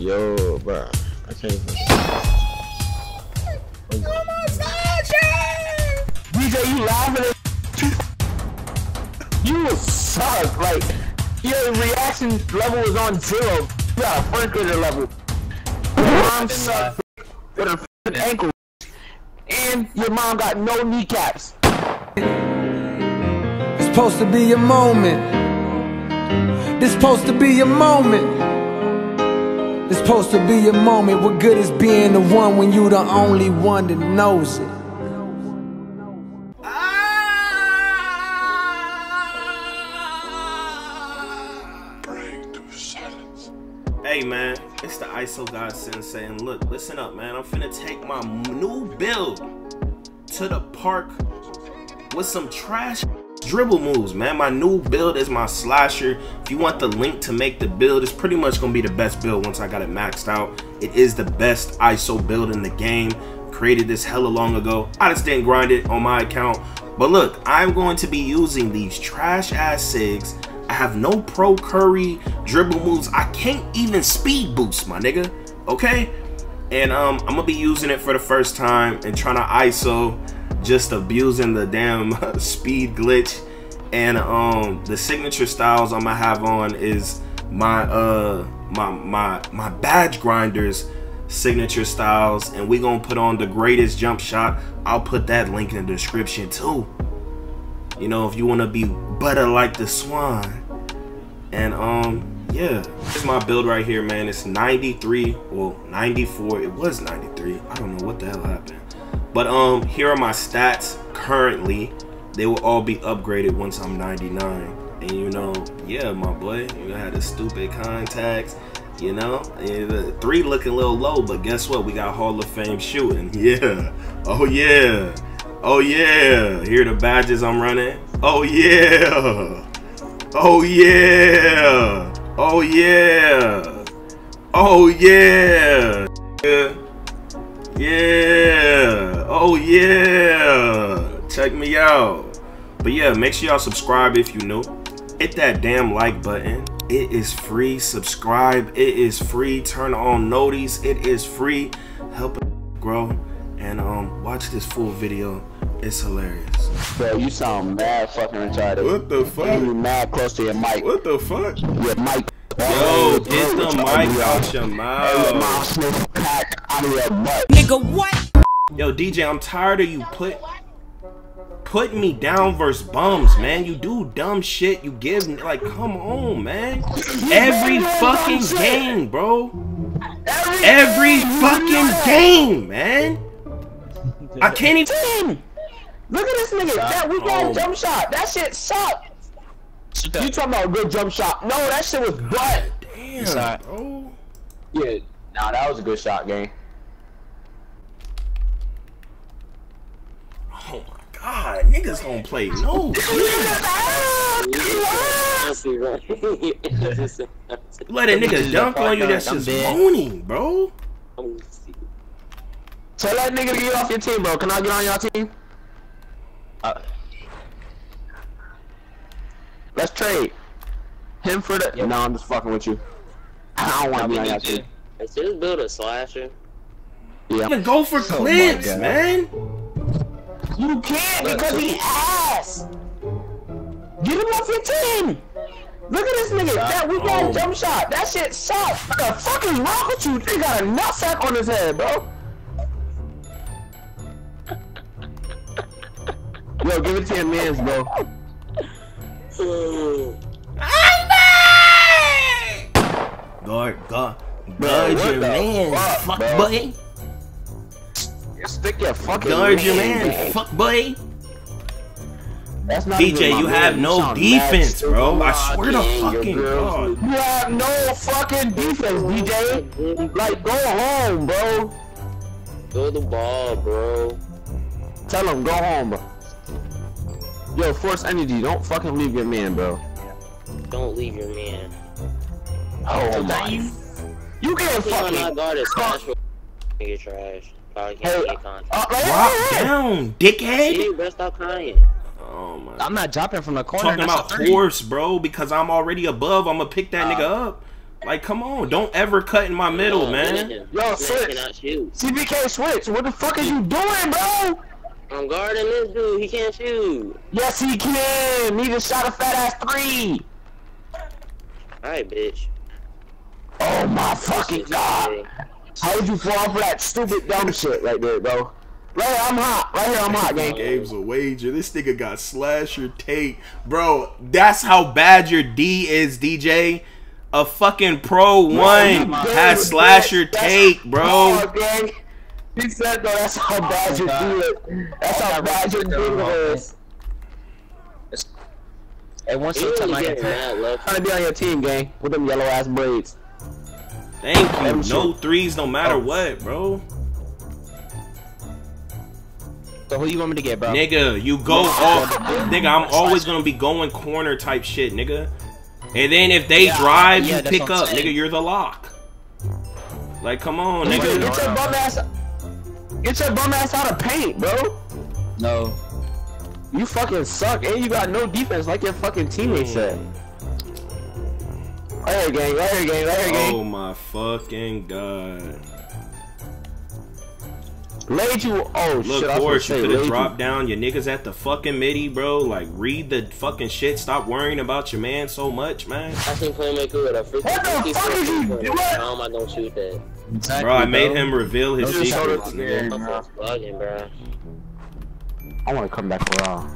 Yo, bro. I can't even. Come on, Slasher! DJ, you laughing at You was suck. Like, your reaction level was on zero. You got a first grader level. Your mom sucked with her f***ing ankle. And your mom got no kneecaps. It's supposed to be your moment. This supposed to be your moment. It's supposed to be a moment. What good is being the one when you the only one that knows it? Hey man, it's the ISO God Sensei, and look, listen up, man. I'm finna take my new build to the park with some trash dribble moves, man. My new build is my slasher. If you want the link to make the build, it's pretty much gonna be the best build once I got it maxed out. It is the best ISO build in the game. Created this hella long ago. I just didn't grind it on my account. But look, I'm going to be using these trash ass SIGs I have no pro curry dribble moves. I can't even speed boost, my nigga. Okay? And um, I'm gonna be using it for the first time and trying to ISO, just abusing the damn speed glitch. And um, the signature styles I'm gonna have on is my uh my my my badge grinders signature styles and we gonna put on the greatest jump shot i'll put that link in the description too you know if you want to be better like the swan and um, yeah, is my build right here, man. It's 93, well, 94. It was 93. I don't know what the hell happened. But um, here are my stats currently. They will all be upgraded once I'm 99. And you know, yeah, my boy, you had the stupid contacts. You know, three looking a little low, but guess what? We got Hall of Fame shooting. Yeah. Oh yeah. Oh yeah. Here the badges I'm running. Oh yeah. Oh yeah! Oh yeah! Oh yeah! Yeah! Yeah! Oh yeah! Check me out. But yeah, make sure y'all subscribe if you new. Hit that damn like button. It is free. Subscribe. It is free. Turn on notice. It is free. Help it grow. And um, watch this full video. It's hilarious. Bro, you sound mad fucking retarded. What the fuck? You mad close to your mic. What the fuck? Your mic. Yo, get the mic out your mouth. Out of your butt. Nigga, what? Yo, DJ, I'm tired of you put putting me down versus bums, man. You do dumb shit. You give me like, come on, man. Every fucking game, bro. Every fucking game, man. I can't even. Look at this nigga. That weekend oh. jump shot. That shit sucked. You talking about a good jump shot? No, that shit was butt. Damn, bro. Yeah, nah, that was a good shot, game. Oh my god, niggas gonna play no. Let a nigga dunk on you. That's just moaning, bro. Tell that nigga to get off your team, bro. Can I get on your team? Uh, let's trade. Him for the. Yep. No, I'm just fucking with you. I don't want to be on your team. Let's just build a slasher. Yeah. Go for oh clips, man. You can't because he ass. Get him off your team. Look at this nigga. That we got oh. jump shot. That shit sucks. What the fuck is wrong with you? He got a nutsack on his head, bro. Yo, give it to your mans, bro. Guard, guard, guard your man, fuck, fuck boy. Stick your fucking guard your man, fuck boy. DJ, you have no defense, bro. I swear to fucking God. You have no fucking defense, DJ. Like, go home, bro. Throw the ball, bro. Tell him, go home, bro. Yo, force energy, don't fucking leave your man, bro. Don't leave your man. Oh my. You can't fucking. not guard his trash. Nigga trash. Probably can't hey. Uh, Drop down, dickhead. Dude, bro, stop crying. Oh my. I'm not dropping from the corner. Talking about horse, bro, because I'm already above. I'm gonna pick that uh, nigga up. Like, come on, don't ever cut in my middle, man. Yo, Yo, switch. cannot. CBK switch. What the fuck are you doing, bro? I'm guarding this dude. He can't shoot. Yes, he can. He just shot a fat ass three. Alright, bitch. Oh my fucking god. How would you fall for that stupid dumb shit right there, bro? Right here, I'm hot. Right here, I'm hot, gang. Gabe's a wager. This nigga got slasher take. Bro, that's how bad your D is, DJ. A fucking pro one has slasher take, bro. Oh, gang. He said, though, that's how bad your D is. That's how bad your D is. Hey, once you tell really my getting mad left. trying to be on your team, gang, with them yellow ass braids. Thank you. No threes, no matter Oh. what, bro. So who you want me to get, bro? Nigga, you go off. Nigga, I'm always gonna be going corner type shit, nigga. And then if they Yeah, drive, yeah, you pick up, saying. nigga. You're the lock. Like, come on, Nigga, nigga. get your bum ass. Get your bum ass out of paint, bro. No. You fucking suck, and you got no defense like your fucking teammates mm. said. Right here, gang. Right here, gang. Right here, gang. Oh my fucking god. Laid you. Oh Look, shit! I was gonna Forrest, you could have laid dropped down your niggas at the fucking midi, bro. Like, read the fucking shit. Stop worrying about your man so much, man. I seen playmaker with a freaking What the 50 fuck is you doing? How am I gonna shoot that? Exactly, Bro, I made him reveal his Those secrets, so- nigga. My phone's bugging, bro. I want to come back around.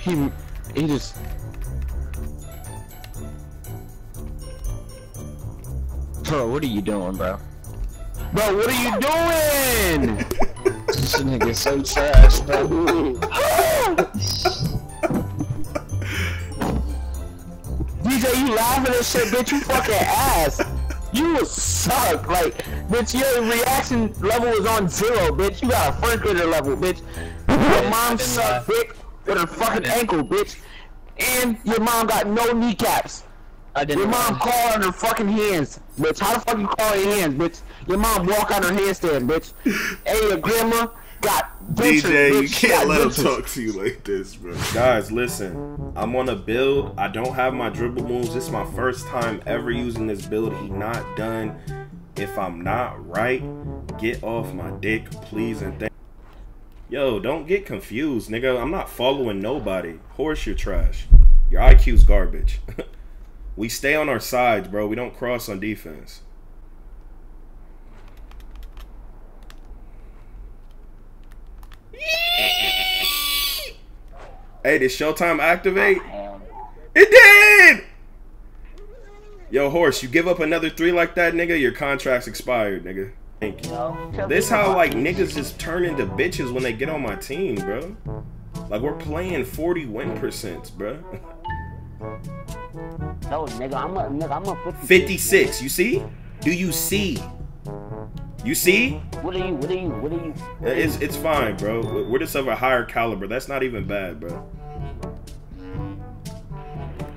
He, he just. Bro, what are you doing, bro? Bro, what are you doing? This nigga so trash, bro. DJ, you laughing at shit, bitch. You fucking ass. You suck. Like, bitch, your reaction level is on zero, bitch. You got a first grader level, bitch. Your mom didn't sucked laugh. dick with her fucking ankle, bitch. And your mom got no kneecaps. I didn't. Your mom crawl on her fucking hands, bitch. How the fuck you crawl on your hands, bitch? Your mom walk on her handstand, bitch. hey, your grandma got dentures, DJ, you bitch. She can't got let him talk to you like this, bro. Guys, listen. I'm on a build. I don't have my dribble moves. This is my first time ever using this build. He not done. If I'm not right, get off my dick, please and thank. Yo, don't get confused, nigga. I'm not following nobody. Horse, you're trash. Your IQ's garbage. we stay on our sides, bro. We don't cross on defense. Hey, did Showtime activate? It did! Yo, Horse, you give up another three like that, nigga, your contract's expired, nigga. Thank you. This how, like, niggas just turn into bitches when they get on my team, bro. Like, we're playing 40 win percents, bro. No, nigga, I'm a nigga, I'm a 50. 56, you see? Do you see? You see? What are you? What are you? What are you? Uh, it's, it's fine, bro. We're just of a higher caliber. That's not even bad, bro.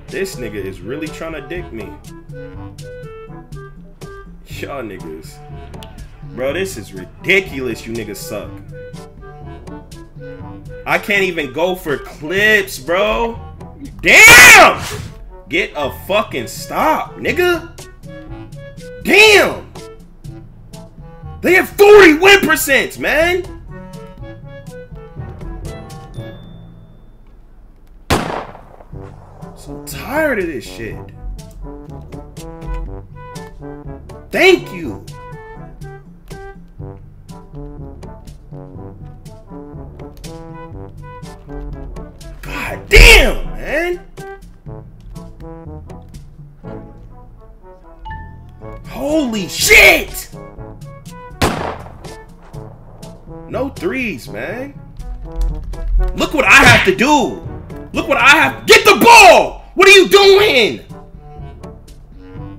This nigga is really trying to dick me. Y'all niggas. Bro, this is ridiculous. You niggas suck. I can't even go for clips, bro. Damn! Get a fucking stop, nigga. Damn! They have 40 win percents, man! So tired of this shit. Thank you. God damn, man. Holy shit! No threes, man. Look what I have to do. Look what I have. Get the ball. What are you doing?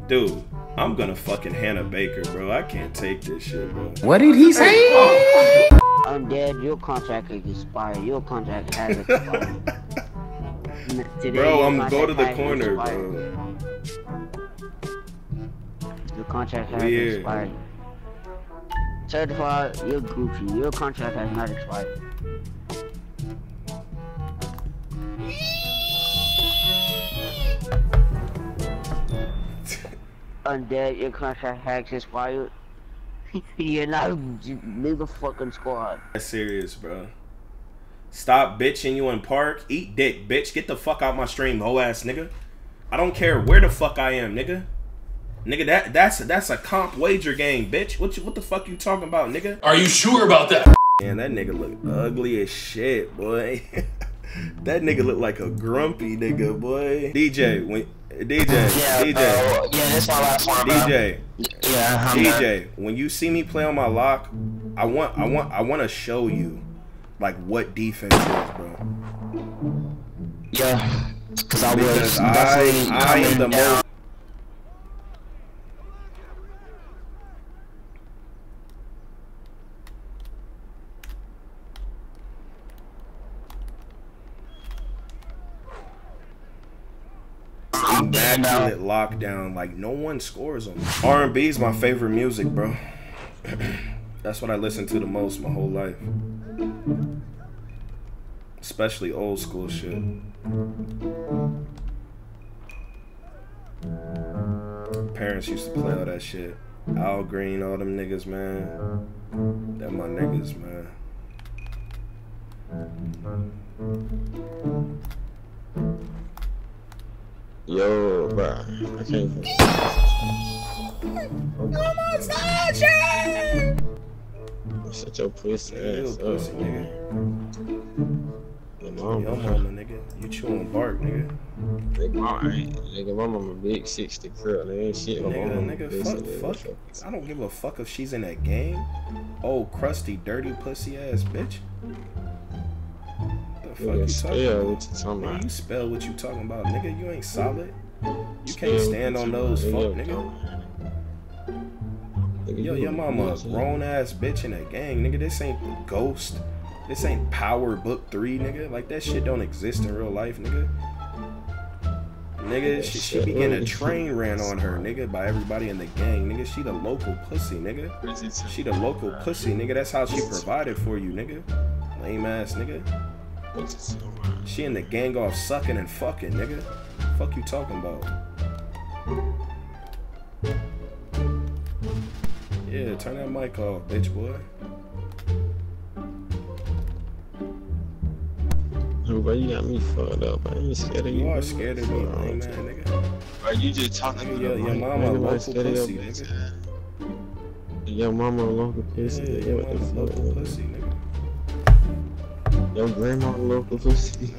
Dude, I'm gonna fucking Hannah Baker, bro. I can't take this shit, bro. What did he say? I'm dead. Your contract is expired. Your contract has expired. Today, Bro, I'm go to the corner, expired. bro. Your contract has Weird. expired. Certified, you're goofy. Your contract has not expired. undead, your contract has expired. You're not leave the fucking squad. That's serious, bro. Stop bitching you in park. Eat dick, bitch. Get the fuck out my stream, hoe ass nigga. I don't care where the fuck I am, nigga. Nigga, that that's that's a comp wager game, bitch. What you, what the fuck you talking about, nigga? Are you sure about that? Man, that nigga look ugly as shit, boy. that nigga look like a grumpy nigga, boy. DJ, when DJ, Yeah, DJ, bro. Uh, yeah, this my last one. DJ, Yeah, I'm done. DJ. When you see me play on my lock, I want, I want, I want to show you, like what defense is, bro. Yeah, because I was Because I, definitely I am coming the down. most. Immaculate lockdown. Like no one scores on me. R and B is my favorite music, bro. That's what I listen to the most my whole life. Especially old school shit. Parents used to play all that shit. Al Green, all them niggas, man. That my niggas, man. Yo, bro. I can't. Shut your pussy You ass a pussy, up. nigga. Your Yo, mama. mama, nigga. You chewing bark, nigga. Nigga, mama. Nigga, my mama big 60 girl. There ain't shit. My Nigga, mama nigga, big fuck, 60, fuck. nigga. I don't give a fuck if she's in that game. Oh, crusty, dirty, pussy ass bitch. The fuck you talking spell about? what you talking Nigga, about. you spell what you talking about, nigga. You ain't solid. You can't stand on those, fuck, nigga. Nigga, Yo, your a mama a grown ass bitch in that gang, nigga. This ain't Ghost. This ain't Power Book 3, nigga. Like, that shit don't exist in real life, nigga. Nigga, she, she be getting a train ran on her, nigga, by everybody in the gang. Nigga, she the local pussy, nigga. She the local pussy, nigga. That's how she provided for you, nigga. Lame ass, nigga. She in the gang off sucking and fucking, nigga. Fuck you talking about? Yeah, turn that mic off, bitch boy. Bro, bro, you got me fucked up. I ain't scared of you. You are scared of me, lame man, nigga. Bro, you just talking Nigga, to your- your mama Ain't a nobody local of your pussy, bitch nigga. Your mama a local pussy. Yeah, nigga. you What want the a fuck, local pussy, nigga. Your grandma local pussy.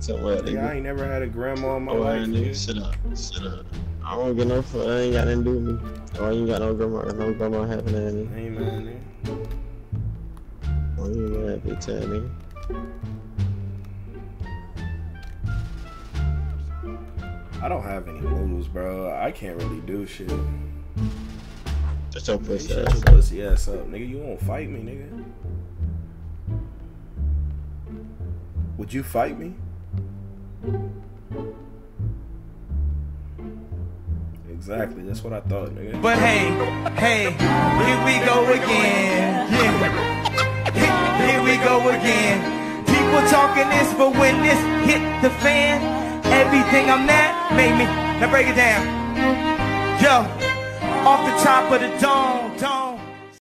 Tell what, Nigga, I ain't never had a grandma in my Oh, I life, ain't nigga. Shut up. Shut up. I don't get no fuck. I ain't got nothing to do with me. Oh, you ain't got no grandma. No grandma having that, nigga. Man, nigga. Oh, you ain't got that bitch ass, nigga. I don't have any moves, bro. I can't really do shit. Shut your You pussy shut ass your up. pussy ass up, nigga. You won't fight me, nigga. Would you fight me? Exactly. That's what I thought, nigga. But hey, hey, here we go again. Yeah. Here we go again. People talking this, but when this hit the fan, everything I'm at made me. Now break it down. Yo, off the top of the dome, dome.